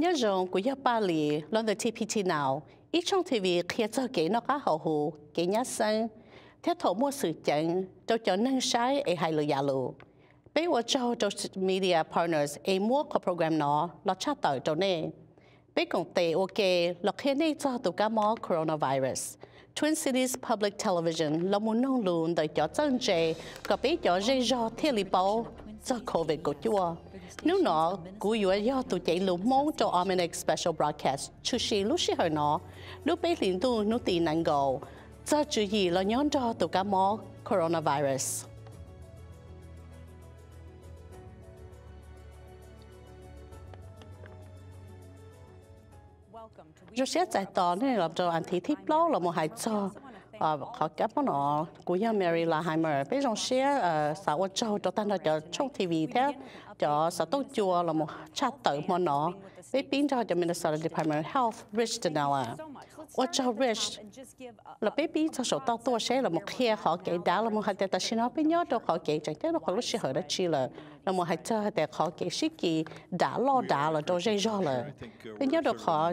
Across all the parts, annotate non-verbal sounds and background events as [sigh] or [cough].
nhớ rằng của gia ba lì lần đầu TPT nào? Ít trong TV khi cho kỹ nó cá hậu hù kỹ nhá sinh theo thổ mua sự chẳng cho cho nâng sai ai hai lừa giả lù. Bây giờ cho cho media partners ai mua có program nó là chat tới cho nè bây còn tệ ok là khi này cho tụ cá mò coronavirus. Twin Cities Public Television là một nông lùn để cho dân chế có biết cho dây do thiết lý bảo do COVID của chúa. Nếu nó cú yếu do tụ chạy lũ mong cho Almanac Special Broadcast chú sĩ lúc sĩ hơi nó lúc bé liên tu nó tì năng gầu cho chú ý là nhón cho tụ cá mò coronavirus. rồi sẽ giải tỏ này là cho anh thị thiếp lâu là một hai cho à họ cấp nó của nhà Mary là hai mươi bây giờ sẽ xã hội châu cho ta cho trong TV thế. Cho xã tốt chùa là một chat tự mà nó bây biến cho cho Minnesota Department of Health, Rich nào à. Châu rich là bé bé cho số tao tua xe là một kia họ kể đã là một hai ta xin nó bé nhớ đâu họ kể chẳng thế nó họ lúc xe hỏi đã chi là là một hai tệ tệ họ kể sĩ kỳ đã lo đã là đâu dây do là bé nhớ đâu họ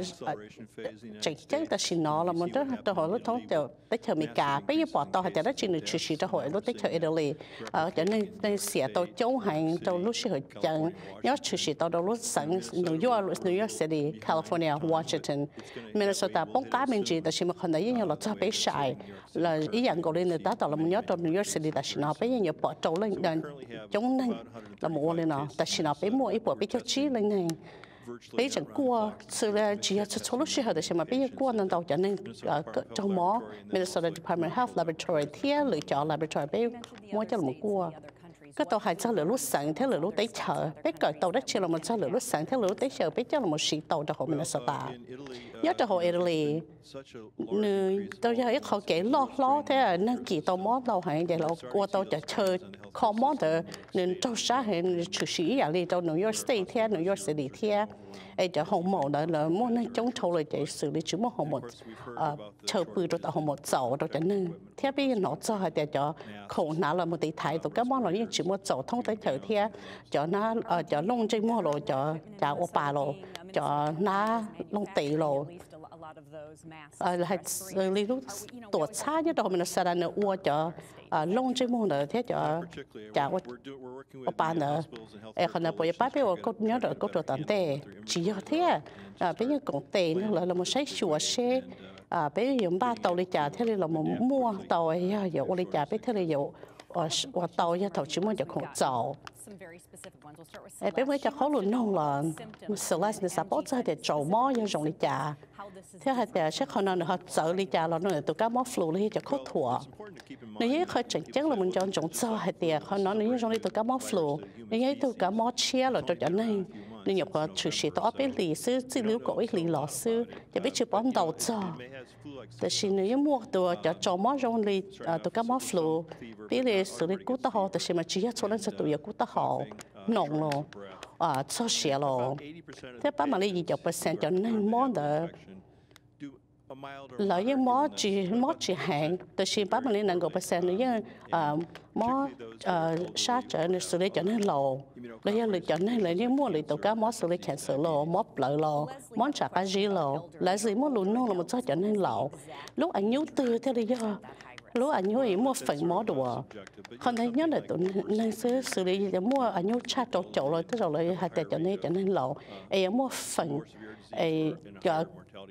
chẳng chắc ta xin nó là một đứa tao họ lúc thông tiểu tới chờ mình cả bé như bỏ tao hai tệ đó chỉ là chỉ sĩ tao hỏi lúc tới chờ Italy. ở cho nên nên xỉa tao chống hành tao lúc sẽ hỏi chẳng nhớ chỉ sĩ tao đâu lúc sẵn New York New York City California Washington Minnesota bóng cá mình chỉ là chỉ một phần đấy nhưng là cho bé sai là ý dạng của lên người ta tạo là một nhớ trong New York City là chỉ nó bé như bỏ trâu lên đàn chống lên là mua lên nó ta chỉ nó bé mua ít bỏ bé cho chi lên này bé chẳng qua sự là chỉ là số lúc xưa thì mà bé qua nên đầu cho nên ờ, trong mỏ Minnesota Department of Health, Laboratory thiết lựa chọn laboratory bé mua cho một qua cái tàu hải cho lửa lúc sáng theo lửa lúc tới chờ bé cởi tàu đất chưa là một cho lửa lúc sáng theo lửa lúc tới chờ bé cho là một sĩ tàu cho họ Minnesota. Nhớ cho họ Italy. Nơi tàu giờ ít họ kể lo lo thế à nên kỳ tàu mót tàu hải để là qua tàu chờ chờ khó mót được nên trong sáng hay chủ sĩ à đi tàu New York State thế, New York City thế ấy cho hồng mộ đó là muốn nên chống thầu rồi chạy xử lý chứ chúng hồng mộ. Ờ, chờ bự rồi tàu hồng mộ dầu rồi cho nên thế bây nó cho hay để cho khổ nào là một tỷ thái tụ các món là những chỉ một dầu thông tới chờ thế cho nó ờ, cho lông trên mua rồi cho cho ô bà rồi cho nó lông tỷ rồi là xử lý lúc tổ xa như đó mình sẽ là nó ua cho lông trên mua nữa thế cho cho ô bà nữa. em còn là giờ bác bây giờ có nhớ được có tận tệ chỉ thế à. bây giờ cũng tệ nữa là là một sai sửa xe à bây giờ ba tàu đi trả thế là một mua tàu ấy giờ ô đi trả bây thế là giờ ở ở tàu giờ tàu chỉ muốn cho không giàu em bây giờ cho khó luôn nông là xử lý sự sắp bớt ra để trầu mó giờ dùng đi trả thế hay là sẽ không nào họ sợ đi trả là nó tụi cá mó flu cho khó thua nếu như họ chỉnh chắc là mình chọn trồng sâu hay là họ nói nếu như dùng đi tụi cá mó flu nếu như tụi cá mó chia là cho cho nên 你若果出事，到俾歷史資料嗰一年老師，就俾出幫到咗。但是你一摸到就做乜用你啊？到咁乜 flow，俾你 xử lý cú tao hậu, 但是咪只一出嚟就到有 cú tao hậu，濃咯，啊出事咯。即係把埋你二十 percent 就能摸到。lợi những mó chỉ mó chỉ hạn từ khi bắt mình lên ngồi bác sĩ nữa mó ờ, sát trở nên xử lý trở nên lộ. Lợi những lựa trở nên lợi những mua lợi tàu cá mó xử lý chặn xử lộ mó lợi lộ mó trả cá gì lộ. Là gì mó lùn nô là một số trở nên lộ. Lúc anh nhú tư theo lý do lúc anh nhú ý mua phần mỏ đùa. Không thấy nhớ là tụi nên xử xử lý để mua anh nhú cha trộn trộn rồi tức rồi lại hạt trở nên trở nên lộ. Ấy mua phần ấy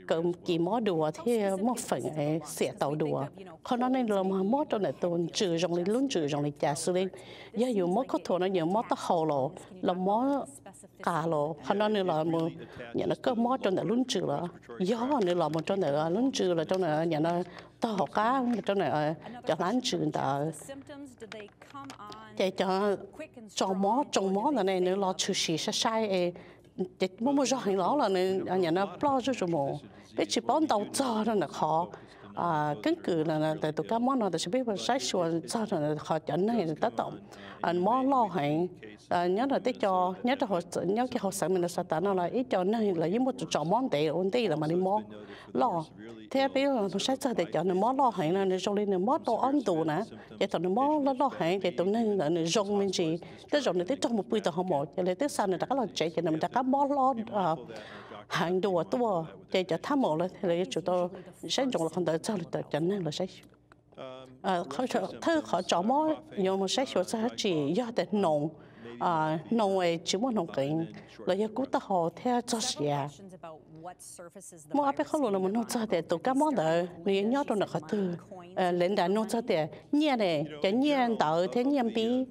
cầm kỳ mó đùa thì mó phần ấy sẽ tàu đùa. còn nó nên là mà mó trong này tuần trừ trong này luôn trừ trong này trả xử lý giờ dù mó có thua nó nhiều mó tao hồ lộ là mó cả lộ. còn nó nên là một nhà nó có mó trong này luôn trừ là gió nên là một trong này luôn trừ là trong này nhà nó tao học cá trong này cho lán trừ tao để cho cho mó trong mó là này nếu lo trừ xì sai sai chỉ mua mua rồi đó là nên à, nhà nó lo cho chúng mồ biết chỉ bán đầu cho nó là khó. À, căn cứ là tại tụi các món nó sẽ biết mình sách xuân sao rồi họ chọn này tất tổng anh à, món lo hẹn à, nhớ là tới cho, nhớ là họ nhớ cái họ sợ mình là sao ta, nó là ít cho này là với một chỗ món để ổn định là mà đi món lo. Thế bây giờ nó sách ra để cho nó món lo hẹn là nó trong lên nó món đồ ăn tù nè. Để tụi món lo lo hẹn để tụi nên là nó rong mình gì. Tới rồi nó tới trong một bữa tao họ một vậy nên sau này đã có là chạy, cho nên đã có món lo hàng đồ tua để cho tham mộ là thì chúng tôi sẽ dùng là không đợi cho được cho nên là sẽ à họ thứ họ cho mỏ nhiều mà sẽ cho sẽ chỉ do để nông à nông ấy chỉ muốn nông kinh là do cú ta họ theo cho xe à. mua áp không luôn là muốn nông cho để tụ các món đó người nhớ trong là họ từ lên đàn nông cho để nhẹ này cái nhẹ đỡ, thế nhẹ bi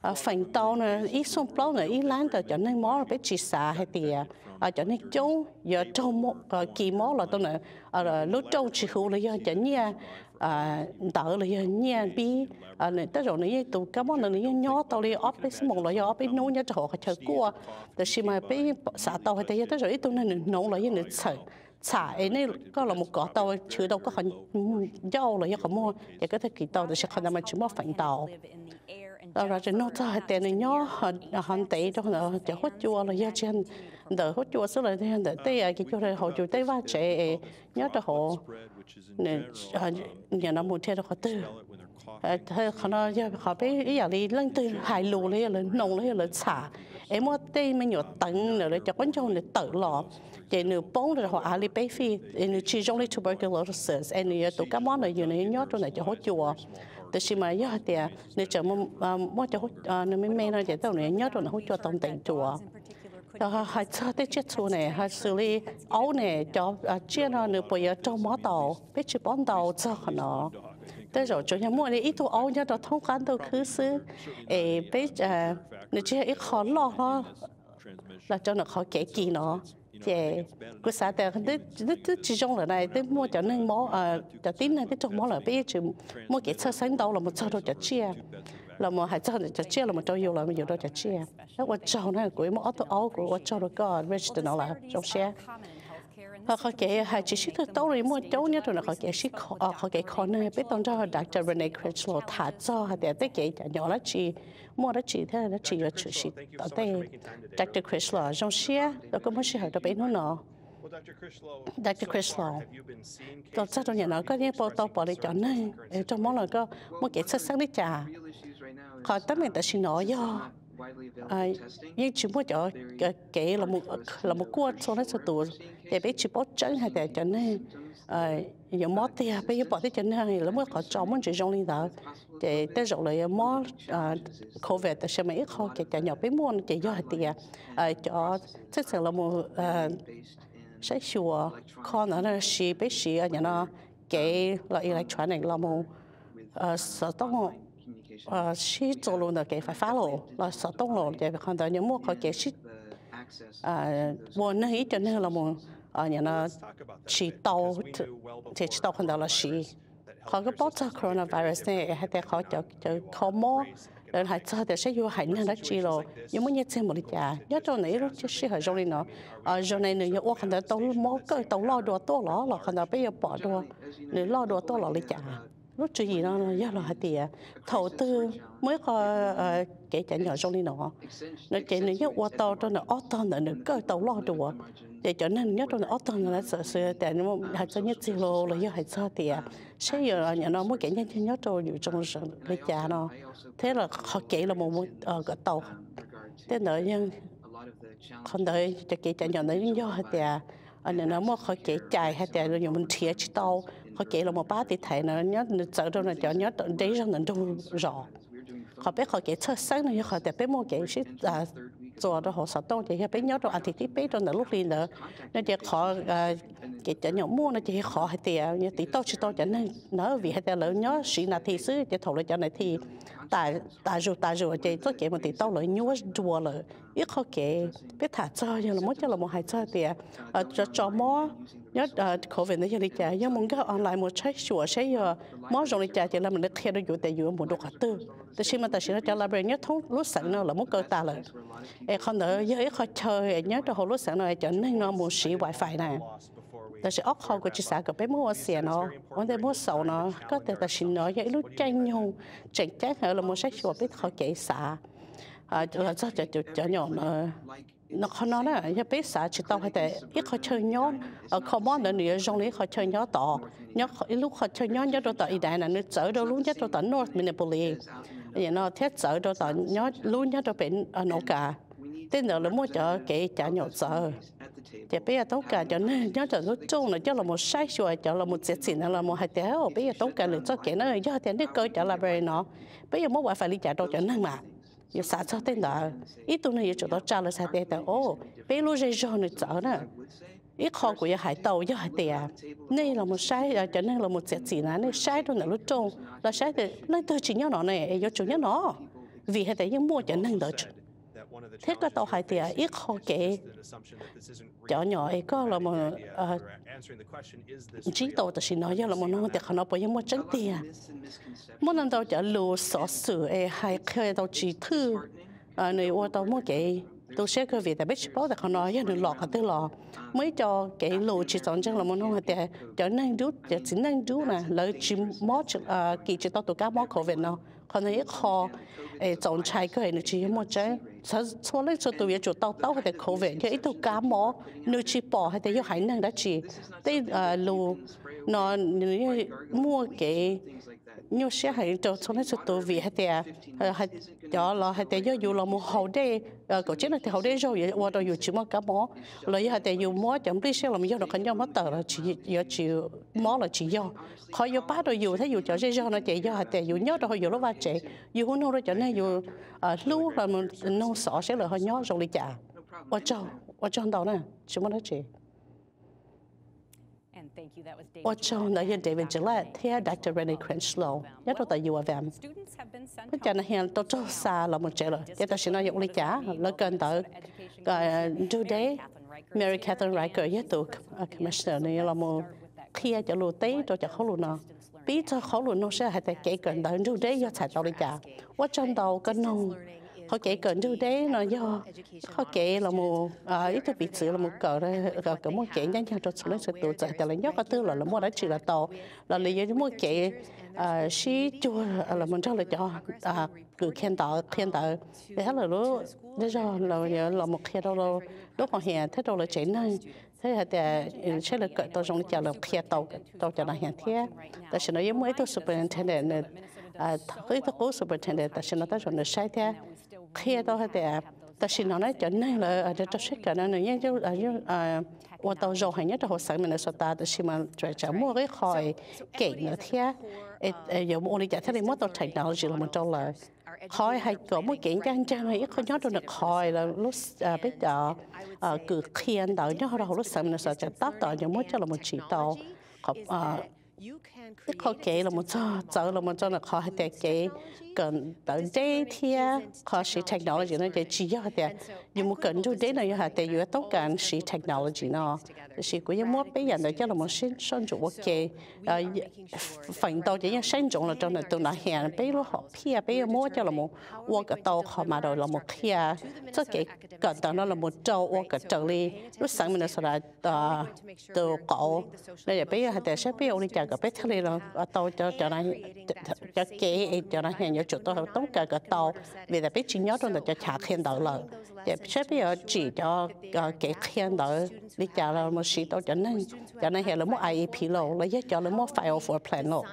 à phần tàu này ít sông plau này ít lan tờ cho nên món là biết chỉ xả hay tiền à cho nên châu giờ châu mò ờ, kỳ mò là tôi này à lúc châu chỉ hữu là giờ cho nhẹ à đỡ là giờ nhẹ bi à này, tới rồi này tụ cái món này nhớ tao đi ốp cái mông là giờ ốp cái nấu nhớ cho họ chơi cua. Để xí mà bị xả tao hay thế tới rồi tụi này nấu là giờ này sợ xả ấy này có là một cỏ tao chứ đâu có hình dâu là giờ không mua. Để có thể kỳ tao để sẽ không làm mà chỉ mua phẳng tàu. Ờ, rồi chỉ nó cho tiền này nhớ hắn hắn tệ cho nó chỉ hốt chua là giờ trên đỡ hỗ trợ số là thế đỡ tây à cái chỗ này hỗ trợ tây và trẻ nhớ cho họ. Nè nhà nó thế theo họ tư. À thế họ nó họ biết ý là đi lăng tư, hài lù lấy là nồng lấy là xả. Em mua tây mà nhỏ tận nữa, để cho quan trọng là tự lọ chạy nửa bốn rồi họ ali bay phi nửa chỉ trong lấy tuberculosis, em nửa tụ cá món này nhiều này nhớ cho này cho hỗ trợ tôi xin mời giờ thì à, nửa chờ mua à, mua cho à, nửa mấy mấy nó chạy tao nửa nhớ cho nó hỗ trợ tổng tiền chùa hai cha thế chết chỗ này hai xử lý áo này cho à, chia nó nửa bây giờ trong máu tàu. Biết chụp bón tàu cho nó. Thế rồi à, cho nhà mua này ít thôi áo nhà đó thông quan 还做的接触呢，还 xử 理熬呢，叫啊，接了呢不要找马道，别去帮到这呢。但是昨天末呢，一头熬呢，到通关都去是，诶，别呃，你这一好老了，那叫那好改进呢。chị cứ sao tờ cái cái cái chỉ trong là này cái mua cho nên mỏ à cho tin này cái trong mỏ là bây giờ mua cái sơ sáng đâu là một sơ đồ cho chia là một hai sơ cho chia là mà trâu yêu là mà nhiều đó cho chia nó quan trâu này của một auto áo của quan trâu đó có register nó là trong xe họ có cái hai chỉ sĩ tôi tàu rồi mua cháu nhớ rồi là họ kể sĩ họ họ cái con này biết tông cho Dr. Rene Critchlow thả cho họ để tới cái nhỏ là chỉ mua đó chỉ thế là chỉ là chỉ sĩ ở đây Dr. Critchlow trong xe đó có mấy sĩ học đó bên nó nọ Dr. Crislow, tôi chắc trong nhà nó có những bộ tàu bỏ đi cho nên trong món là có một cái sắc sắc đi trà họ tất mình ta xin nói do. À nhưng chỉ muốn cho kể là một là một cuộc số nó số tuổi để biết chỉ bớt chân hay để chân nên à nhiều mót thì bây giờ bỏ thì chân này là mới có cho muốn chỉ trong linh đạo để tới rồi là mót à covid thì sẽ mấy khó cái cả nhỏ bé muốn chỉ do thì à cho chắc chắn là một à sẽ sure con nó là xí bé xí à nhà nó. Cái là electronic là một à sở tông. ờ sĩ做路的给发发了，了手动了，就看到你莫可给sĩ à我那一点那个了么啊，你那起刀thì chỉ tao không đó là sĩ họ cái bóc ra coronavirus này hay là họ cho cho họ mua rồi hay cho để sẽ vô hành nó chỉ rồi nhưng mà nhớ xem một cái nhớ cho này lúc chỉ hay trong này nó à trong này nữa ô khăn đó tao mua cái tao lo đồ to lo là khăn đó bây giờ bỏ đồ nữa lo đồ to lo lấy trả lúc chuyện gì nó do là thì à, thầu tư mới có ờ, kể chuyện nhỏ trong đi nọ. Nó chuyện này nhất ô tô cho nó ô tô nó nó cơ tàu lo đồ để à. cho nên nhất trong ô tô nó là sợ sợ, tại nó hay cho nhất gì lô là do hay sao thì à, sẽ giờ là nhà nó mới cái nhân nhất rồi nhiều trong sự lấy trả nó. Thế là họ kể là một một ờ, cái tàu. Thế nữa nhưng không đợi cho kể chuyện nhỏ nó do thì ờ, anh nó mới họ kể chạy hay rồi dùng mình thiệt tàu họ kể là một ba thì thấy nó nhớ sợ trong là cho nhớ đấy rằng nó trong rõ. Họ biết họ kể sơ sáng nữa, họ để biết mua cái gì à cho đó họ sợ tôi thì biết nhớ đó anh thì biết biết đó là lúc đi nữa. Nó chỉ họ cái chỗ nhỏ mua nó chỉ họ hay tiền như tí tôi chỉ tôi cho nên nó vì hay tiền lớn nhớ sĩ là thì xứ chỉ thầu lại cho này thì tại tại dù tại dù chỉ tôi kể một tí tôi lại nhớ đùa rồi ít họ kể biết thả chơi nhưng là muốn cho là một hai chơi tiền ờ, cho cho mua nhớ covid này đi chả nhớ mong cái online một trái sủa sẽ giờ mỗi rồi đi chả chỉ là mình được khi đó dụ tại dụ một đồ khát tư thì khi mà ta sẽ cho là bây nhớ thốn lúc sẵn nó là muốn cơ ta rồi em không nữa giờ em không chơi nhớ cho hồi lúc sẵn nó trở nên nó muốn sĩ wifi này ta sẽ ốc hậu của chị xã gặp bé mua xe nó, vấn đề mua sầu nó. Có thể ta xin nó những lúc tranh nhau tranh chắc là mua sách sủa, biết họ chạy xã à ờ, cho cho cho cho nhỏ nó nó không nói là như biết sao chỉ tao hay để ít khó chơi nhau ở ờ, khó món là nửa trong lý khó chơi nhau tỏ. Nhớ lúc khó chơi nhau nhớ đôi tỏ ý đại là nó chở đâu luôn nhớ đôi tỏ North Minneapolis. Vậy nó thiết chở đôi tỏ nhớ luôn nhớ đôi bên ờ, ở nổ cả. Tên nữa là mua cho kể trả nhỏ chở. Thì bây giờ tất cả cho nên [laughs] nhớ cho nó chung là cho là một sai rồi cho là một chết xịn là một hai téo bây giờ tất cả là cho kể nó. Cho tiền đi cơ cho là về nó. Bây giờ mua phải đi trả đâu cho nên mà yêu sao cho tên đó ít tuần này cho đó trả là sao tên đó ô bây giờ rồi nó trả nè. Ít khó của hải tàu yêu hải tiền này là một sai à, cho nên là một chuyện gì này, sai đó là lúc chung là sai thì lấy tôi chỉ nhớ nó này yêu chủ nhớ nó. Vì hay tại những mua cho nên đỡ thế thế Thiết tàu hai tia ít khó kể cho nhỏ ấy có là một à, chính tàu thì nói là một nó thì họ nói, bởi một chân tia một lần tàu chở lù sọ sử ấy hay khi tàu chỉ thư à, nơi ô tàu một cái tôi sẽ cái việc tại biết bao thì nói là lọ cái tức lọ mới cho cái lù chỉ chọn chân là một nó thì à, chở năng đút, chở chính năng đút nè, lỡ chỉ mót kỳ chỉ tàu tụ cá mót khẩu về nó. Còn ấy khó ấy chọn trái cái này chỉ một trái sa so le so tu ye chu tao tao te ko ve ye tu ka mo nu chi po ha te yo hai nang da chi te lu no nu mua ke nyu she hai to so le so tu vi ha te ha đó là hay tiệt yêu là một hậu đề ờ, có chết là thì hậu đề rồi qua đó yêu chỉ mất cả mỏ là hai tay yêu mỏ chẳng biết xe là mình yêu được cái nhau mất tờ là chỉ yêu chỉ mỏ là chỉ yêu họ yêu ba rồi yêu thấy yêu cho dây cho nó chạy yêu hai tay yêu nhớ rồi yêu nó va chế yêu hôn nó cho nên yêu lúc ờ, là mình nó sợ sẽ là hơi nhớ rồi đi chả. Và cho và cho đó nè, chỉ mất nói chuyện trong đó hiện David Gillette, theo Dr. Renee Crenchlow, nhất là tại U of M. Bây giờ hiện tôi cho xa là một chế rồi. Thế ta sẽ nói dụng lý trả, là cần tới today, Mary Catherine Riker, nhất tụ commissioner này là một khi cho lù tế cho cho khó lù nó. Bí cho khó lù nó sẽ hay tại kể cần tới today do chạy tàu lý trả. Ở trong đầu cái nông họ kể cỡ như thế nó do họ kể là một à ít cái vị trí là một cỡ là cỡ một kể nhanh nhau cho số lượng sự tổ chức tại là nhóc có tư là là mua đã chỉ là to là lý do mua kể à xí chua là một trong là cho à cứ khen tàu khen tàu để hết là lúc để cho là là một khi đâu đâu lúc còn hè, thế đâu là chảy nơi. Thế là để ừ, sẽ là cỡ tàu trong chợ là khe tàu tàu chợ là hiện thế tại sao nó giống mấy tôi superintendent à thấy tôi cố superintendent tại sao nó tôi rồi nó sai thế khi tôi hay để ta xin nó nói cho nên là ờ, ở đây tôi sẽ cả nên những chỗ ở ờ, những à ờ, ô tô rồi hay nhất là học sinh mình là sao ta tôi xin mà chạy chạy mua cái khỏi kể nữa thế ấy giờ mua đi chạy thế này mua, tôi thành nào chỉ là một trâu là khỏi hay có một kiện anh trang này không nhớ được được khỏi là lúc à biết đó à cứ khiên đó nhớ là lúc mình là sao chạy tóc đó nhớ mua cho là một chỉ tàu. Học cái khó kế là một cho cho là một cho là khó hay để kế cần tới đây thì khó sĩ technology nó để chỉ cho để nhưng mà cần cho đấy là như thế để yếu tố cần sĩ technology nó sĩ của những mốt bây giờ là cho là một sinh sinh chủ ok phần đầu chỉ những sinh chủ là trong này tôi nói hiện bây giờ họ pia bây giờ mua cho là một work cái tàu họ mà rồi là một pia cho cái cần đó nó là một trâu work cái trâu đi. lúc sáng mình là ờ từ cổ bây giờ bây giờ để sẽ bây giờ cái bé này là tàu cho cho nó cho kế cho nó hiện chỗ tôi tống cả cái tàu. vì là biết chỉ nhớ trong là cho trả khen đỡ lợi để sẽ bây giờ chỉ cho cái khen đỡ đi trả là một sĩ tàu cho nên cho nên hiện là một IEP lộ là giá cho là một file for plan lộ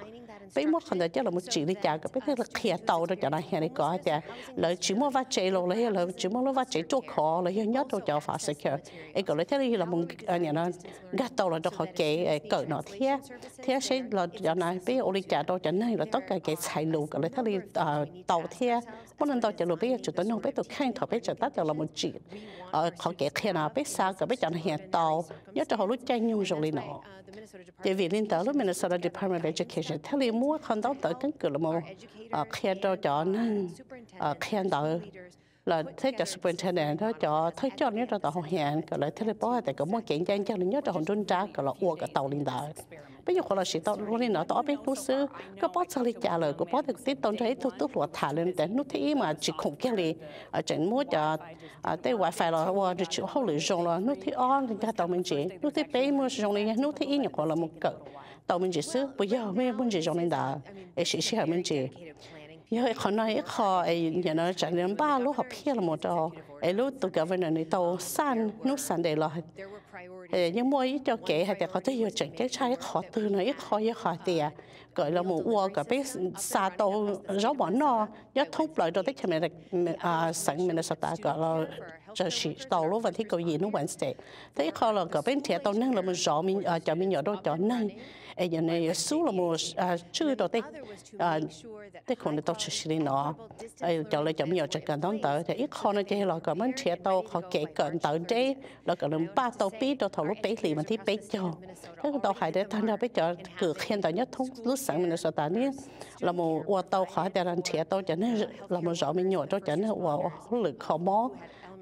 bây một phần đó chắc là một chỉ đi chả cái bây là khía tàu đó cho nó hiện đi có chả. Là chỉ mua vắt chế luôn là là chỉ mua nó vắt chế chỗ khó là nhớ cho phải phát secure ấy cái lấy thế này là một à, nhà nó gắt tàu là cho họ kể à, cỡ nó thế. Thế sẽ là cho nó bây ô đi chả đó cho nên là tất cả cái xài lù cái lấy thế này tàu thế. Mỗi lần tàu chả lù bây giờ chúng tôi nói bây giờ khai thọ bây giờ tất là một chỉ ờ, họ kể khi nào bây sao cái bây giờ nó hiện tàu, nhớ cho họ lúc tranh nhung rồi nó. Thì vì liên tàu lúc Minnesota Department of Education, thế này mua không đâu tới cánh cửa là một ờ, khen cho cho nên ờ, khen đỡ là thế cho superintendent đó, cho thấy cho nhớ cho tàu hẹn cái là thế là bỏ tại cái mua kiện trang cho nhớ cho hồng trung trá cái là uo cái tàu linh đạo bây giờ còn là sĩ tàu luôn đi nó tàu bên lúc xưa cái bỏ cho lịch trả lời cái bỏ được tiếp tục thấy tôi tôi luật thả lên để nút thế mà chỉ không cái gì ở trên mua cho ờ, à cái wifi là uo được chịu hậu lưỡi rồi là nút thế on, thì cái tàu mình chỉ. Nút thế bé mua rồi này nút thế nhỏ còn là một cỡ tàu mình chỉ xứ bây giờ mấy mình chỉ trong mình đã. Ấy chỉ chỉ mình chỉ? Giờ khó nói khó ấy nhà nó chẳng đến ba lúc học phe là một đó ấy lúc tụi cả bên này tàu san nước san để lo. Ấy nhưng mỗi cho kể hay để có tới giờ chẳng cái trái khó từ nó ít khó ít khó tiệt, gọi là một uo cả biết xa tàu rõ bỏ nó nhớ thúc lại rồi tất cả mình là sẵn mình là sao ta gọi là cho chị tàu lúc và thiết cầu gì nó vẫn sẽ, thế khó là cả bên thẻ tàu nâng là mình à, rõ mình ở cho mình nhỏ đôi cho nâng ja ne je sulomu chui to te te kon to chi shi no ai cho le chấm nhiều chắc cần đón tới thì ít khó nó chơi là còn mình chia tàu khó kể cần tới đây là còn lần ba tàu pi đó thầu lúc bé thì mình thấy bé cho. thế còn tàu hải để thằng nào bé cho cử khen tàu nhất thúc lúc sáng mình sợ tàu này là một qua tàu khó để làm chia tàu cho nên là một rõ mình nhỏ cho cho nên qua lực khó mó.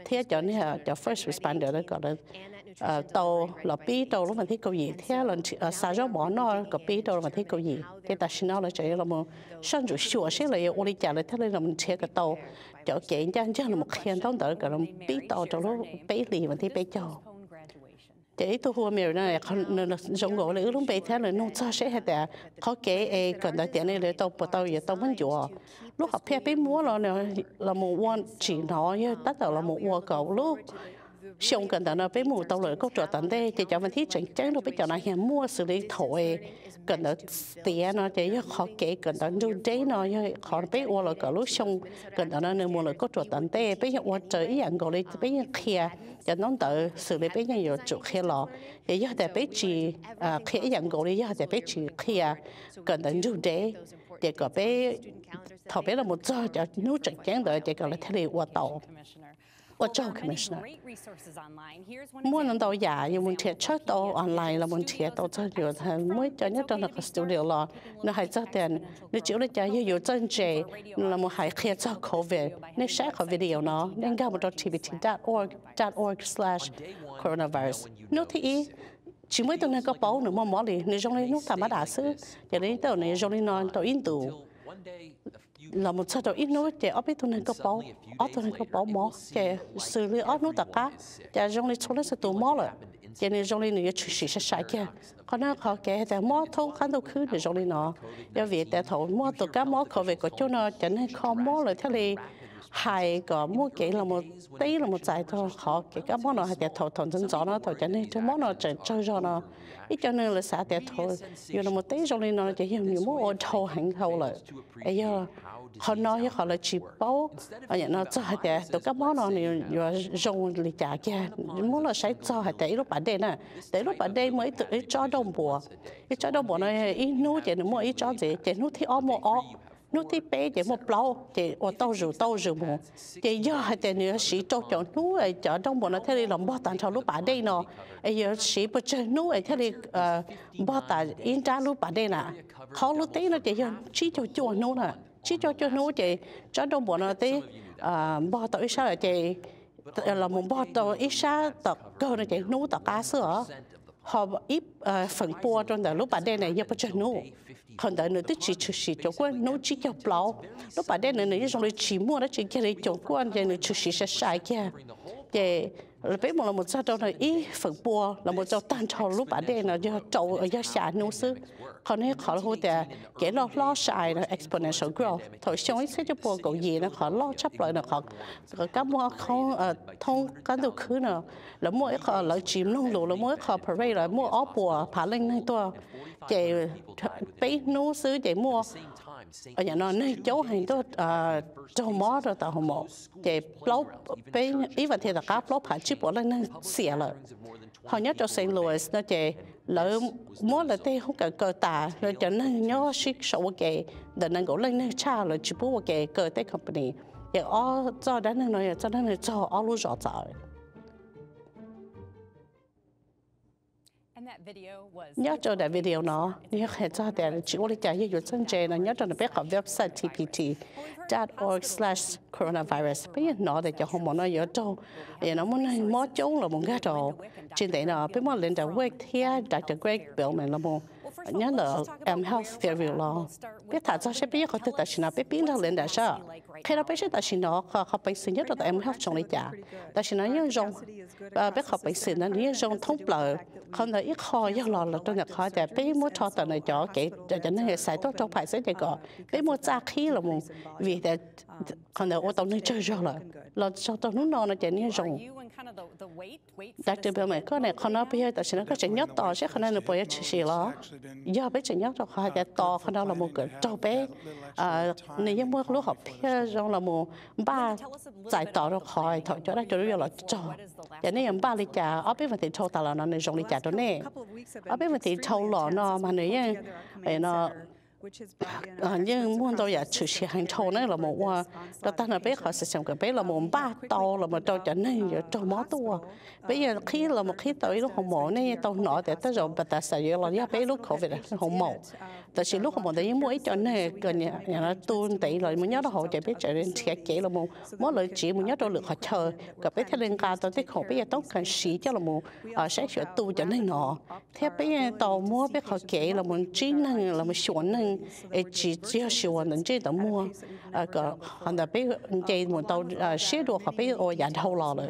Thế cho nên cho first responder đó còn Ờ, tàu là pi tàu lúc mà thấy câu gì? Thế là ờ, xa rõ bỏ nó có pi tàu lúc mà thấy câu gì? Thế ta xin nó là chạy là một sân chủ sửa sẽ là ô đi trả lại thế là mình chơi cái tàu. Chỗ kiện chân chân là một hiện thông đỡ cái là pi tàu trong lúc pi lì mà thấy pi cho chỉ tôi hoa miêu này, không nên giống gọi là lúc bây thế là nó cho sẽ hết à có cái e cần đại tiền này để tàu bắt tàu giờ tàu vẫn chùa. Lúc học phép biết múa rồi nè, là một quan chỉ nói tất cả là một quan cầu lúc xong cần đó nó bé mù tàu lưỡi cốc trò tận đây thì cho mình thiết chỉnh chắn được biết cho nó hiện mua xử lý thổi cần đó tiền nó chỉ khó kể cần đó nu đấy nó, khó bé mua là cả lúc. Xong cần đó nó mua là cốc trò tận đây bé hiện mua trời ý ăn gọi đi bé hiện kia cho nó tự xử lý bé hiện nhiều chủ kia lọ để giờ để bé chỉ à kia ăn gọi đi giờ để bé chỉ kia cần đó nu đấy để có bé thọ bé là một giờ cho nu chỉnh chắn được để có là thế này đổi tàu. 我做 commissioner。mỗi lần đầu giờ như muốn thiệt chắc đầu online là muốn thiệt đầu cho nhiều thằng mỗi cho nhất trong cái studio là nó hay cho tiền nó chịu được cho nhiều chân chế là một hay khi cho covid. nó share cái video nó. nên gặp một tbt.org.org slash coronavirus. nó thì chỉ mới tuần này có báo nữa mà mỏ đi. Nếu trong này nó thầm đã sư cho nên tao này trong này nó tao in tù là một số ít nói để ở bên tuần có bảo ở tuần có bảo mỏ để xử lý ở nói tất cả để trong này số lượng sẽ tụ mỏ rồi. cho nên trong này người chủ sĩ sẽ sai kia. Còn nó họ kể để mỏ thông khán đâu khứ để trong này nó. do việc để thầu mỏ tất cả mỏ khẩu về của chỗ nó cho nên khó mỏ rồi thế này hai cái mua cái là một tí là một giải thôi. Họ cái cái món nó hay thầu thầu chân gió nó thầu cho nên cho món nó chơi chơi cho nó, ít cho nên là xã để thôi. Dù là một tí cho nên nó chỉ hiểu nhiều món ô thầu hành thầu là ấy giờ họ nói họ là chỉ bao ở nhà nó cho hay để tụi các món nó nhiều dùng lì trả kia muốn là sẽ cho hay à. để lúc bạn đây nè để lúc bạn đây mới tự cho đồng bộ ít cho đồng bộ này ít nuôi chỉ nó mua ít cho gì chỉ nuôi thì ôm mua ôm nút thì bé chỉ một lâu chỉ ở đâu rồi đâu rồi mù chỉ giờ thì để nữa, sĩ cho cho nút ấy cho đồng bộ nó thế đi làm bao tàn cho lúc bà đây nó ấy giờ sĩ bữa chơi nút ấy thế đi ờ, bao tàn in ra lúc bà đây nè. Khó lúc đấy nó chỉ chỉ cho cho nút nè. Chỉ cho cho nó thì cho đông bộ nó tí à bỏ ít sao là là một bỏ tàn ít sao tập cơ nó chỉ nấu tập cá sữa họ ít phần bò trong đó lúc bà đây này giờ bắt chân nấu còn đó nữa tức chỉ chỉ chỉ cho quân nấu chỉ cho bao lúc bà đây nữa nữa trong đây chỉ mua, nó chỉ cái này cho quân thì nó chỉ chỉ sẽ sai kia. Thì là bé một là một sao đó là ý phần bùa, là một sao tan trâu lúc bà đây là do trâu ở do xả nấu sư còn họ hú trợ cái lo lo sai nó exponential growth. Thôi xong ấy sẽ cho bộ cầu gì nó họ lo chấp lại nó họ. Các ờ, mua không thông cái đầu khứ nữa. Là mua họ là chìm nông lụt là mua họ parade là mua áo bùa phá lên này tôi chạy, bé nấu sứ chạy mua. Ở nhà nó nơi chỗ hành tôi ờ, à mỏ rồi tao mỏ chị lâu ý và thì là cá lâu phá chip bỏ lên nó xỉa rồi họ nhớ cho St. Louis nó chạy lỡ mua là tê không cả cờ tà, rồi cho nên nhớ ship sổ cái để nên gọi lên cha rồi chỉ bố cái cờ tê company. Để ở cho đến nơi nói cho nên cho ở luôn rõ rõ nhớ cho đại video nó. Nhớ hệ cho đại chỉ có lý giải yêu chân chế nó nhớ cho nó biết học website tpt.org slash coronavirus. bây giờ nó để cho họ muốn nó nhớ cho giờ nó muốn mua chung là muốn cái đồ trên đấy nó bây giờ lên đầu web thì Dr. Greg Billman là muốn nhớ là em health theory lo. Biết thả cho sẽ biết có thể tại sao biết biết là lên đại sợ. khi đó biết sẽ tại sao nó họ họ bị sinh nhất là em health trong này giải. Tại sao nó nhớ dùng biết học bệnh sinh nó nhân dùng thông bờ không là ít khó do lo là tôi nhập khó để biết mua cho tận này cho kể cho cho nên sai tốt trong phải sẽ cái có biết mua ra khi là một vì để không là ô tô nó chơi rồi là là cho tôi nó nó nó chỉ nhân dùng đặc biệt là cái này không nói bây giờ tại sao nó có chỉ nhớ to chứ không nên bây giờ chỉ lo. Giờ bây giờ nhớ cho họ để to không đâu là một cái cho bé. À nếu mua lúc học phía trong là một ba giải tỏ được khỏi thôi cho nó cho nó là cho. Cho nên ba lý trả ở bên thì thâu tao là nó nên dùng lý trả đó nè. Ở bên thì thâu lọ nó mà nếu nó à nhưng muốn đâu ya chủ sĩ hành thâu này là một hoa. đó ta là biết họ sẽ xem cái bé là một ba tàu là một tàu cho nên giờ tàu mó tua. bây giờ khi là một khi tới lúc không mỏ này tàu nọ để tới rồi bà ta sẽ là ya bé lúc แต่สิลูกของผมแต่ยังไม่จนเนี่ยเกินเนี่ยอย่างนั้นตูนตีเลยมันยอดหกจะไปเจอเรื่องแก่แก่ละมูมันเลยจีมันยอดเหลือขอเชยกับไปทะเลกาตอนที่ของไปยังต้องการสีเจ้าละมูเออใช้เสือตูจะนั่งหนอเทียบไปต่อมัวไปขอแก่ละมันจีนั่งละมันสวนนั่งไอจีเจ้าสวนนั่งจีต่อมัวเออก็หันแต่ไปเจมันตอนเสียดวงเขาไปโอ้ยันเท่าเราเลย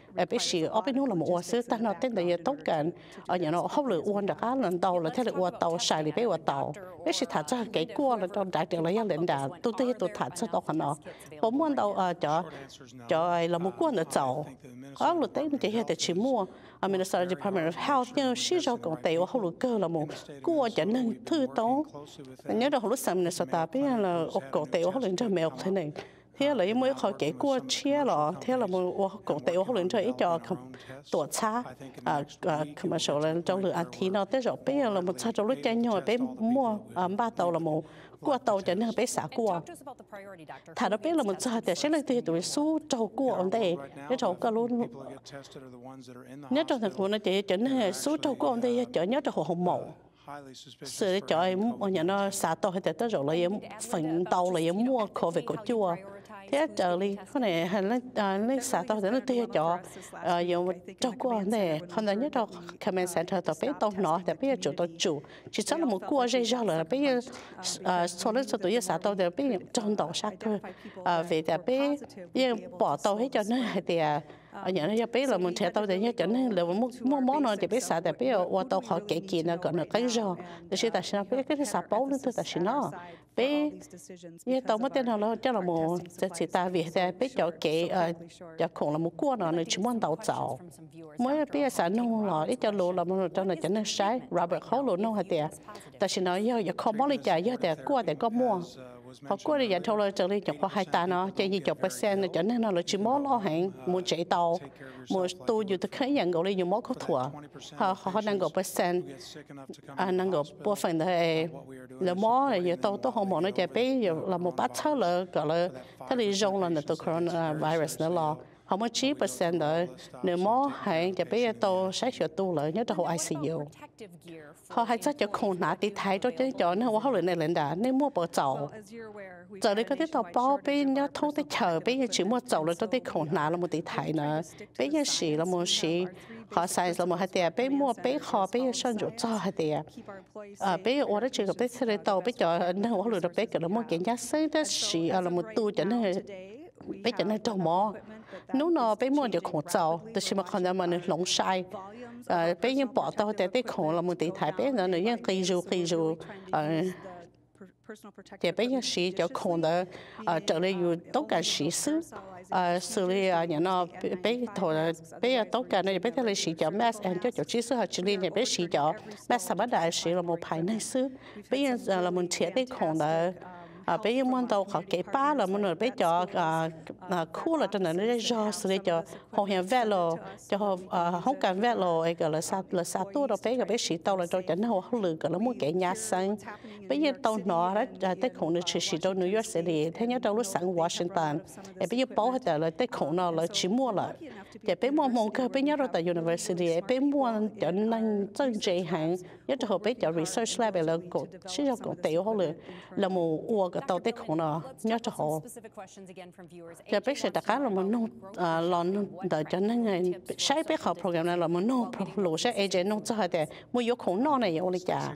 bị xì ở bên nó là một ô sứ ta nó tên là tốt cần ở nhà nó không lựa uôn được á lần đầu là thế là uôn tàu, xài thì bé uôn tàu. Bé xì thả cho cái cua là trong đại được là những lãnh đạo tôi thấy tôi thả cho tôi nó bốn muốn đâu à cho cho là một quân là chậu. Ở lúc đấy mình chỉ hiện tại chỉ mua. Ở Minnesota Department of Health nhưng xí rau còn tệ ở không lựa cơ là một cua chỉ nên thư tố. Nhớ đâu lúc sáng Minnesota, biết là ốc cổ tệ ở không lựa cho mèo thế này thế là em mới khỏi kể qua chia là thế là một cổ tại ô lên chơi cho tổ cha à à mà số là trong lửa ăn thì nó. Tới rồi bây giờ là một cha trong lúc chơi nhau bé mua à ba tàu là một qua tàu cho nên bé xả qua thà nó bé là một cha thì sẽ lên thì tụi số trâu qua ông đây. Để trâu cả luôn nhớ trong thành phố nó chỉ cho nên số trâu qua ông đây, chở nhớ trong hồ hồng mẫu sự cho em ở nhà nó xả tàu hay tới rồi là em phần tàu là em mua khỏi về cổ chua thế chờ đi có này hành lên lên ờ, xả tàu đến tiêu cho dùng ờ, cho qua này không phải nhất đâu comment center tao biết tao nó để bây giờ chủ tao chủ. Chỉ chắc là một cua dây dao là bây giờ số lên số tuổi xã tao để bây giờ trong tàu sát cơ ờ, về để bây giờ bỏ tao hết cho nó, thì Ờ, ở nhà nó biết là mình sẽ tao để nhớ chỉnh là mua mua món nào thì biết xả để biết qua tao họ kể kiện là còn là cái rồi để sẽ tại sao biết cái xả báu nữa tôi tại sao nó biết. Như tao mất tiền nào chắc là một chỉ ta vì thế biết cho kể ờ, cho khổng là một cua nào nữa, chỉ muốn tao giàu mới biết xả nông là ít cho lúa là nó cho nó chỉnh nó sai. Robert Hall lúa nông hả tiệt tại xin nó giờ giờ không muốn đi chạy giờ tiệt cua để có mua họ có đi nhận thâu là trở lên chụp qua hai ta nó chơi gì chụp bớt sen cho nên nó là chỉ mó lo hàng muốn chạy tàu muốn tu dù thực hiện nhận gọi lên dù mó có thua họ họ đang gọi bác sen. À đang gọi bộ phận thế là mó là giờ tàu tàu họ muốn nó chạy bé là một bát cháo là gọi là thế thì rong là nó coronavirus nó lo. Homa chi percent lợi nếu mô hay cho bé tô sách cho tôi lợi nhất là hồ ICU họ hay chắc cho khổ nã đi thái cho chứ, cho nên họ lợi này lên đã nên mua bỏ chậu. Giờ đây có cái tàu bao bên nhớ thu tới chờ bé nhớ chỉ mua chậu rồi cho đi khổ nã là một tí thái nữa. Bé nhớ xì là một xì họ sai là một hai tiền bé mua bé họ bé nhớ sân chỗ cho hai tiền à bé ở đó chỉ có bé xe tàu bé cho nên họ lợi được bé cái là mua kiện giá xí đó xì ờ, là một tu cho nên bây giờ nó trâu mò nếu nó bây mua được khổ trâu thì xem mà còn là mà nó lỏng sai. Bây giờ bỏ tao để để khổ là một tỷ thái bây giờ nó những kỳ dù kỳ dù thì bây giờ sĩ cho khổng đó ờ, trở lên dù tốt cả sĩ sư ờ, xử lý ờ, nhà nó bây thổ là bây giờ tốt cả nó bây giờ là sĩ cho mass and cho cho sĩ sư học chỉ liên này bây sĩ cho mass sắp đại sĩ là một 排 này sư bây giờ là một thiệt đấy khổng đó à bây giờ muốn tàu họ cái ba là muốn bây giờ à à khu là trên này nó do xử lý cho họ hiện vẽ lo cho họ à ờ, không cần vẽ lo cái là sa là sa tu đó bây giờ bây sĩ tàu là cho chân nó họ lừa cái là muốn cái nhà sang bây giờ tàu nó đó ờ, à tới khủng nó chỉ sĩ tàu New York City thế nhớ tàu lúc sang Washington. À bây giờ bảo hết là tới khủng nó là chỉ mua là để bây mua mong cái bây nhớ rồi tại university bây mua cho nên chân chạy hàng nhớ cho họ bây giờ research lab là cổ chỉ cho cổ tiểu họ lừa là một uo tàu tới khủng nó nhớ cho họ giờ biết sẽ đặt cá là một nông à lon đợi cho nên ngày sai biết học program này là một nông lộ sẽ agent nông cho họ để mua yếu khủng nó này yếu lịch cả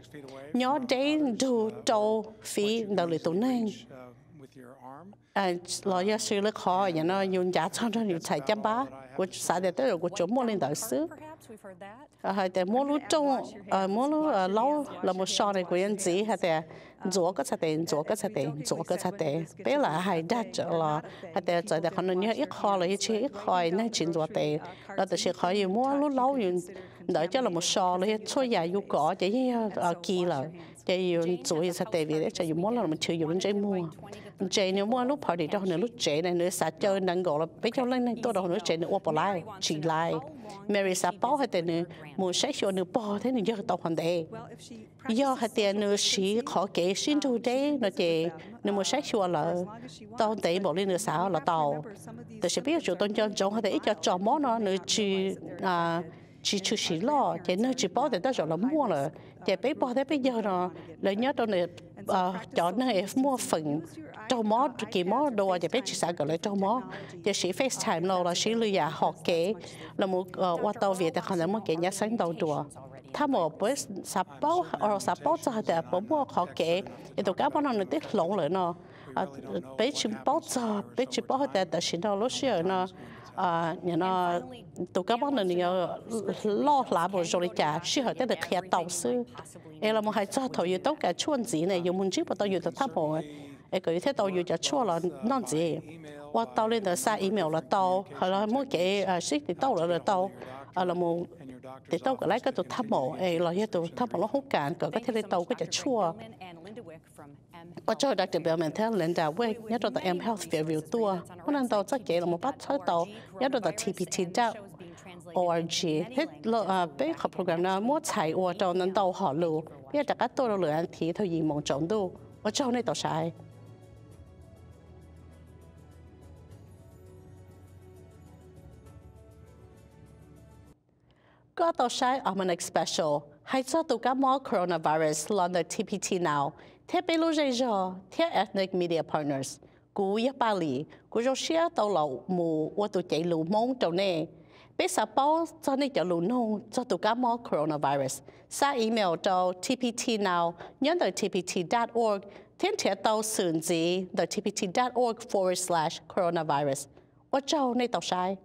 nhớ đến du tàu phi đầu lịch tụ này à lo ya sư lực họ nhà nó dùng giá trong trong nhiều chạy chăm ba của xã để tới rồi của chỗ mua lên đỡ xứ. à hay để mua lúc trong à mua lúc à, lâu là một sò này của anh chị hay để rửa cái sạch tiền rửa cái sạch tiền rửa cái sạch tiền bé là hay đắt là hay để giờ để còn nhiều ít kho là ít chỉ ít kho này chỉ rửa tiền là từ sẽ khó gì mua lúc lâu dùng đỡ cho là một sò là số nhà yêu cỏ chỉ ở kỳ là chỉ dùng rửa sạch tiền vì để chỉ dùng mua là mình chưa dùng đến mua chế nếu mua lúc party đó nữa lúc chế này nữa sát chơi năng gọi là bây giờ lên này tôi đâu nữa chế nữa bỏ lại chỉ lại Mary sa bao hết nữa mua sách cho nữa bỏ thế nữa giờ tao hoàn đề giờ hết tiền nữa sĩ khó kể xin thu đấy nó chế nữa mua sách cho là tao để bỏ lên nữa sao là taoแต่是biết chỗ tôi cho chồng hay để cho chồng món nó nữa chỉ à chỉ chú sĩ lo thì nó chỉ bỏ để ta rồi là mua rồi thì bây bỏ thế bây giờ nó lấy nhớ tôi này chọn nó mua phần trâu mó kỳ mó đồ giờ bé chỉ sợ gọi là trâu mó. Giờ sĩ FaceTime lâu là sĩ lưu nhà học kế là một ờ, qua tàu về thì khả năng một cái nhà sáng đầu đùa. Tham một bữa sập bao ở ờ, sập bao cho họ bỏ mua học kế thì tụi cá bọn nó tiếc lộn lại nó. À bé chỉ bao cho bé chỉ bao họ để sĩ nó ờ, lúc xưa nó. À nhà nó, tụi cá bọn nó lo lá bộ rồi cả. Sĩ họ để được khía tàu sư em là một hai cho thầu yêu tốt cả chuôn gì này dùng muốn chip vào tàu yêu tàu tham em cứ thế tàu yêu cho chua là non gì qua tàu lên là xa email là tàu hay là mỗi cái ship thì tàu là tàu à là một thì tàu cái lấy cái tụ tháp bộ em là cái tụ tháp bộ nó hút cạn có cái thế tàu cái chả chua 我做 Dr. Bellman 听 Linda Wick 一到 M Health Fairview 多，可能到即几啦，冇不出到一到 TPT 得 ORG，迄落啊，俾个 program 啦，冇齐我就能到学路，因为大家多咗两题，佢愿望做到，我做呢度晒。 Gato Shai Almanac Special. Hai cho tụ cá mò coronavirus lần nơi TPT Now. Thế bê lô dây dò, thế Ethnic Media Partners. Cú yá ba lì, cú rô xia tàu lậu mù và tụ chạy lù mông trầu nè. Bế xà bó cho nên chạy lù nông cho tụ cá mò coronavirus. Sa email cho TPT Now, nhấn tới tpt.org, thêm thẻ tàu sườn gì, tpt.org forward slash coronavirus. Ô châu nay tàu sai.